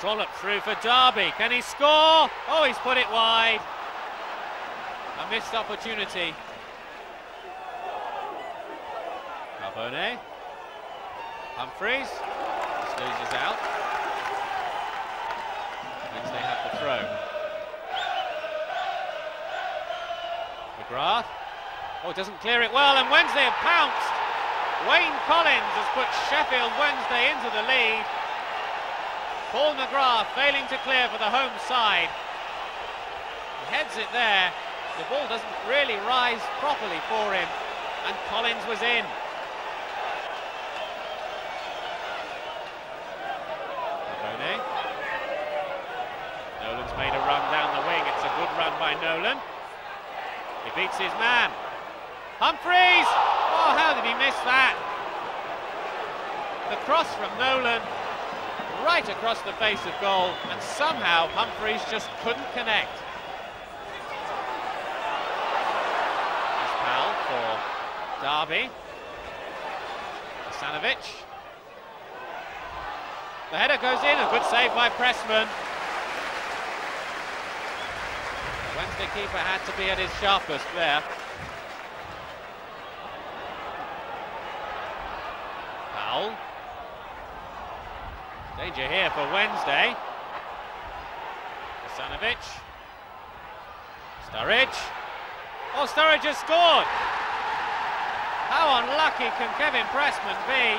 Trollope through for Derby. Can he score? Oh, he's put it wide. A missed opportunity. Carbone. Humphreys. Just loses out. Wednesday have the throw. McGrath. Oh, doesn't clear it well, and Wednesday have pounced. Wayne Collins has put Sheffield Wednesday into the lead. Paul McGrath failing to clear for the home side. He heads it there. The ball doesn't really rise properly for him, and Collins was in. Carbone. Nolan's made a run down the wing. It's a good run by Nolan. He beats his man. Humphreys! Oh, how did he miss that? The cross from Nolan, right across the face of goal, and somehow Humphreys just couldn't connect. Foul for Derby. Asanovic. The header goes in, a good save by Pressman. Wednesday keeper had to be at his sharpest there. Danger here for Wednesday. Asanovic. Sturridge. Oh, Sturridge has scored! How unlucky can Kevin Pressman be?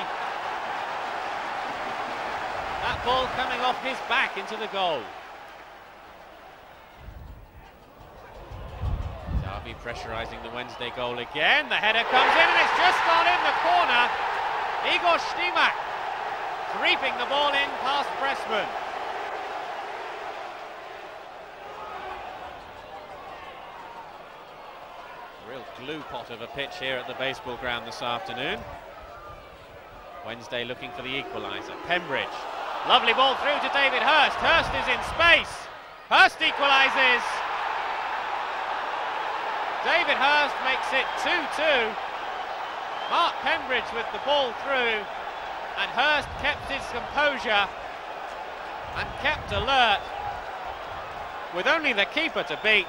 That ball coming off his back into the goal. Derby pressurising the Wednesday goal again. The header comes in and it's just gone in the corner. Igor Stimac creeping the ball in past Pressman. Real glue pot of a pitch here at the baseball ground this afternoon. Wednesday looking for the equaliser. Pembridge. Lovely ball through to David Hirst. Hirst is in space. Hirst equalises. David Hirst makes it 2-2. Mark Pembridge with the ball through and Hirst kept his composure and kept alert. With only the keeper to beat,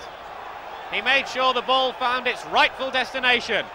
he made sure the ball found its rightful destination.